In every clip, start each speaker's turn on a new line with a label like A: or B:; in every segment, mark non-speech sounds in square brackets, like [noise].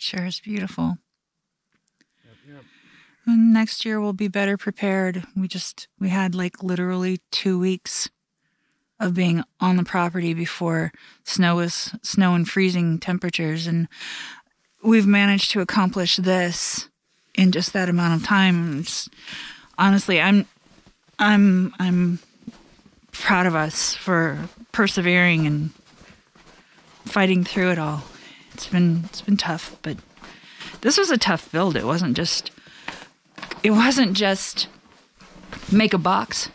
A: Sure is beautiful. And Next year we'll be better prepared. We just we had like literally two weeks of being on the property before snow was snow and freezing temperatures, and we've managed to accomplish this in just that amount of time. It's, honestly, I'm I'm I'm proud of us for persevering and fighting through it all. It's been it's been tough, but this was a tough build. It wasn't just it wasn't just make a box.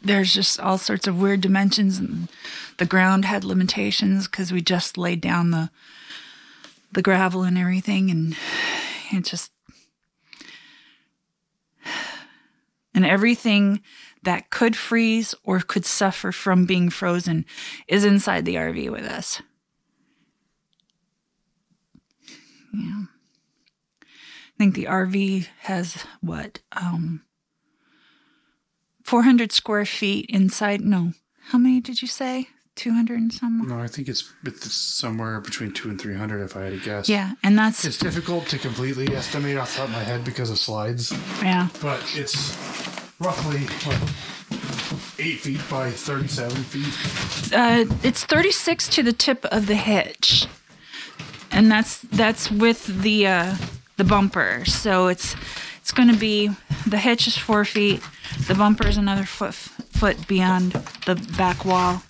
A: There's just all sorts of weird dimensions and the ground had limitations cuz we just laid down the the gravel and everything and it just and everything that could freeze or could suffer from being frozen is inside the RV with us. Yeah. I think the RV has what? Um 400 square feet inside. No. How many did you say? 200 and some?
B: No, I think it's, it's somewhere between two and three hundred, if I had to guess.
A: Yeah, and that's
B: It's difficult to completely estimate off the top of my head because of slides,
A: yeah.
B: but it's roughly what, eight feet by thirty-seven feet.
A: Uh, it's 36 to the tip of the hitch, and that's that's with the uh, the bumper. So it's it's going to be the hitch is four feet, the bumper is another foot foot beyond the back wall.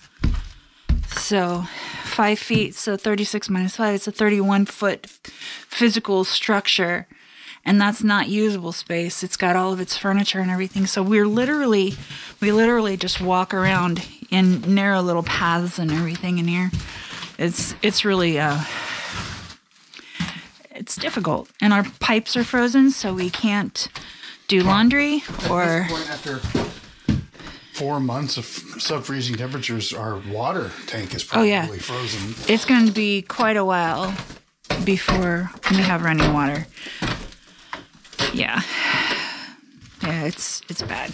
A: So five feet. So 36 minus five. It's a 31 foot physical structure. And that's not usable space. It's got all of its furniture and everything. So we're literally, we literally just walk around in narrow little paths and everything in here. It's it's really uh, it's difficult. And our pipes are frozen, so we can't do laundry or
B: At this point, after four months of sub-freezing temperatures, our water tank is
A: Oh,
B: probably
A: yeah.
B: frozen.
A: it's going to be quite a while before we have running water. Yeah. Yeah, it's it's bad.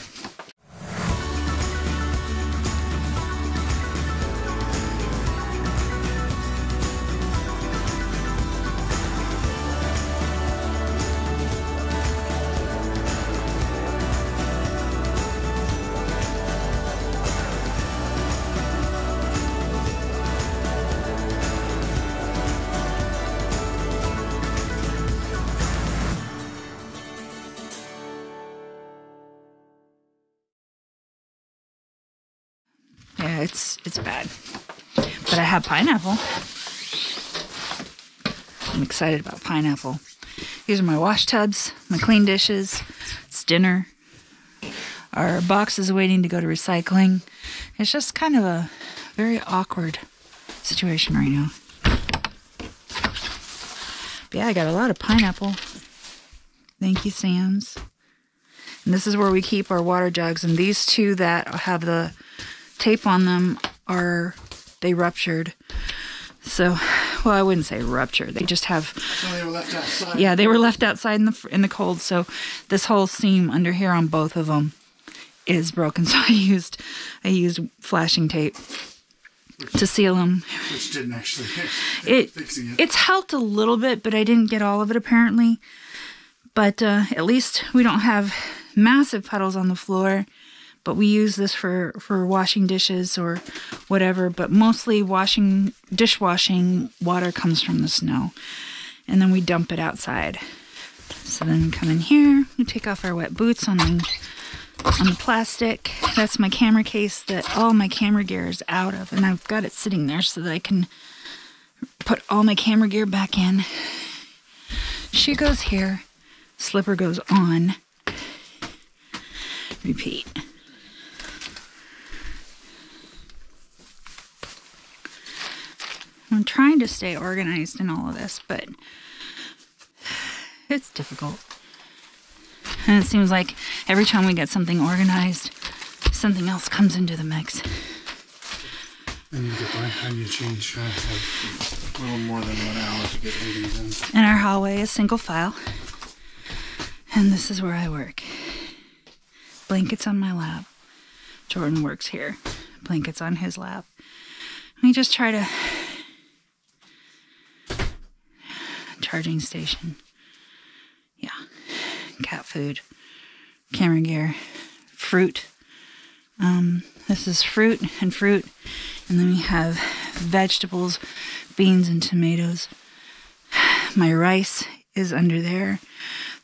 A: It's it's bad. But I have pineapple. I'm excited about pineapple. These are my wash tubs, my clean dishes. It's dinner. Our box is waiting to go to recycling. It's just kind of a very awkward situation right now. But yeah, I got a lot of pineapple. Thank you, Sam's. And this is where we keep our water jugs. And these two that have the tape on them are they ruptured. So, well, I wouldn't say ruptured. They just have
B: they were left outside.
A: yeah, they were left outside in the in the cold. So this whole seam under here on both of them is broken. [laughs] So I used I used flashing tape to seal them.
B: Which didn't actually [laughs]
A: It
B: it.
A: it's helped a little bit, but I didn't get all of it apparently. But uh, at least we don't have massive puddles on the floor. But we use this for for washing dishes or whatever. But mostly washing dishwashing water comes from the snow, and then we dump it outside. So then we come in here, we take off our wet boots on the on the plastic. That's my camera case that all my camera gear is out of, and I've got it sitting there so that I can put all my camera gear back in. Shoe goes here, slipper goes on. Repeat. I'm trying to stay organized in all of this, but it's difficult. And it seems like every time we get something organized, something else comes into the mix.
B: I need to get by. I need to change. I have a little more than one hour to get in.
A: And our hallway is single file. And this is where I work. Blankets on my lap. Jordan works here. Blankets on his lap. We just try to charging station. Yeah. Cat food, camera gear, fruit. Um, this is fruit and fruit. And then we have vegetables, beans, and tomatoes. [sighs] My rice is under there.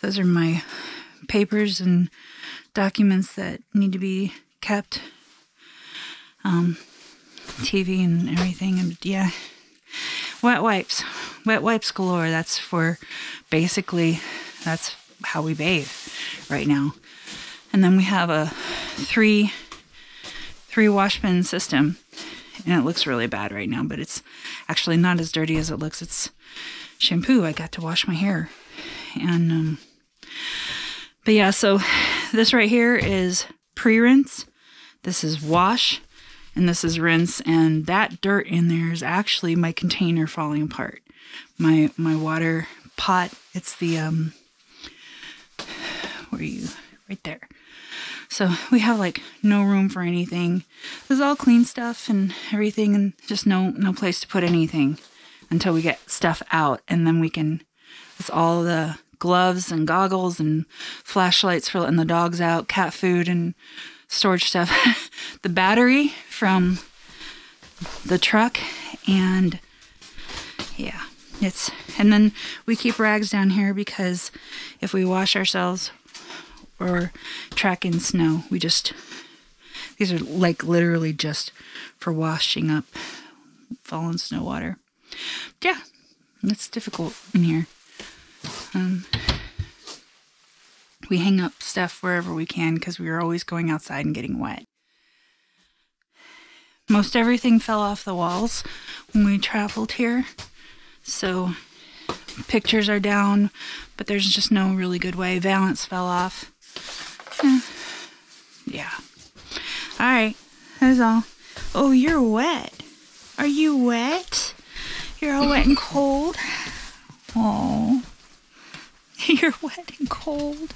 A: Those are my papers and documents that need to be kept. Um, TV and everything. And yeah, wet wipes, wet wipes galore. That's for basically that's how we bathe right now. And then we have a three three wash bin system. And it looks really bad right now, but it's actually not as dirty as it looks. It's shampoo. I got to wash my hair. And um but yeah, so this right here is pre-rinse. This is wash and this is rinse and that dirt in there is actually my container falling apart my my water pot. It's the um where you right there. So we have like no room for anything. This is all clean stuff and everything and just no no place to put anything until we get stuff out. And then we can it's all the gloves and goggles and flashlights for letting the dogs out cat food and storage stuff. [laughs] the battery from the truck and yeah, it's and then we keep rags down here because if we wash ourselves or track in snow, we just these are like literally just for washing up fallen snow water. Yeah, it's difficult in here. Um, we hang up stuff wherever we can because we are always going outside and getting wet. Most everything fell off the walls when we traveled here. So pictures are down, but there's just no really good way. Valance fell off. Eh, yeah. All right. That's all. Oh, you're wet. Are you wet? You're all wet and cold. Oh. [laughs] You're wet and cold.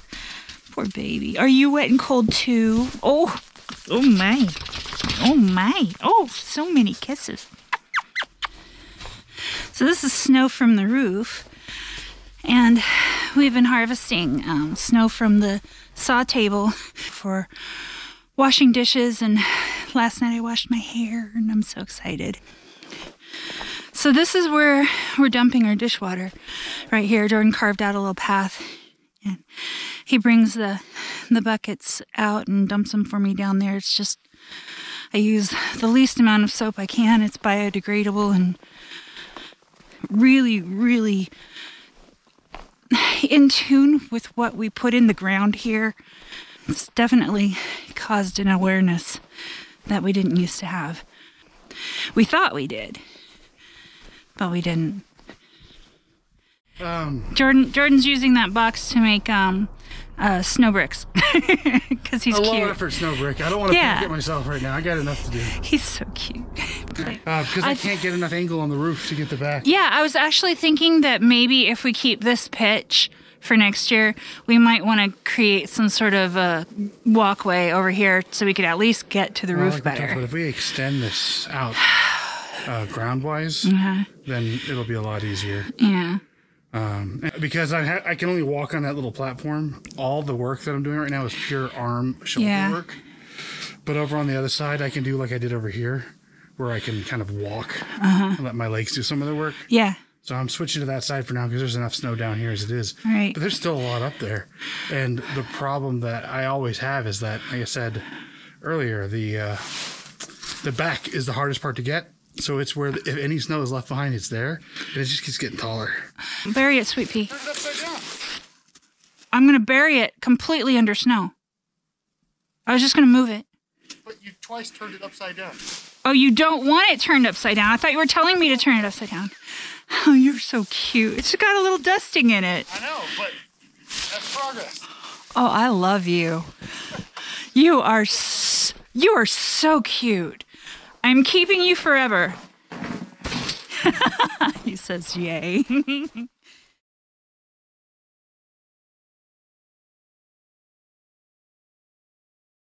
A: Poor baby. Are you wet and cold too? Oh, oh my. Oh my. Oh, so many kisses. So this is snow from the roof. And we've been harvesting um, snow from the saw table for washing dishes. And last night I washed my hair, and I'm so excited. So this is where we're dumping our dishwater right here. Jordan carved out a little path and he brings the the buckets out and dumps them for me down there. It's just I use the least amount of soap I can. It's biodegradable and really, really in tune with what we put in the ground here. It's definitely caused an awareness that we didn't used to have. We thought we did, but we didn't.
B: Um,
A: Jordan Jordan's using that box to make um uh, snow bricks [laughs] because he's
B: a low
A: cute.
B: effort snow brick. I don't want to
A: Yeah.
B: it myself right now. I got enough to do.
A: He's so cute. [laughs]
B: Uh, because I,
A: I-
B: can't get enough angle on the roof to get the back.
A: yeah, I was actually thinking that maybe if we keep this pitch for next year, we might want to create some sort of a walkway over here so we could at least get to the
B: Well,
A: roof
B: like we talked
A: better.
B: about, if we extend this out [sighs] uh, ground wise,
A: Uh-huh.
B: then it'll be a lot easier.
A: Yeah.
B: Um, because I ha- I can only walk on that little platform. All the work that I'm doing right now is pure arm shoulder
A: Yeah.
B: work. But over on the other side, I can do like I did over here, where I can kind of walk
A: Uh-huh.
B: and let my legs do some of the work.
A: Yeah.
B: So I'm switching to that side for now because there's enough snow down here as it is.
A: Right.
B: But there's still a lot up there. And the problem that I always have is that, like I said earlier, the uh, the back is the hardest part to get. So it's where the, if any snow is left behind, it's there. And it just keeps getting taller.
A: Bury it, sweet pea.
B: Turn it upside down.
A: I'm going to bury it completely under snow. I was just going to move it.
B: But you twice turned it upside down.
A: Oh, you don't want it turned upside down. I thought you were telling me to turn it upside down. [laughs] Oh, you're so cute. It's got a little dusting in it.
B: I know, but that's progress.
A: Oh, I love you. You are s- you are so cute. I'm keeping you forever. [laughs] he says, "Yay." [laughs]